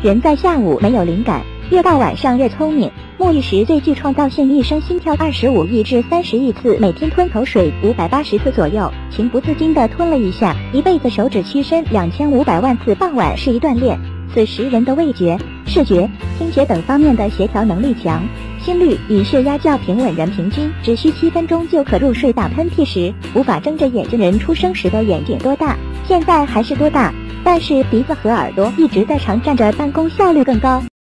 人在下午没有灵感，越到晚上越聪明。沐浴时最具创造性，一生心跳二十五亿至三十亿次，每天吞口水五百八十次左右，情不自禁地吞了一下。一辈子手指屈伸两千五百万次，傍晚是一锻炼。此时人的味觉、视觉、听觉等方面的协调能力强，心率与血压较平稳。人平均只需七分钟就可入睡。打喷嚏时无法睁着眼睛，人出生时的眼睛多大？现在还是多大？但是鼻子和耳朵一直在长，站着办公效率更高。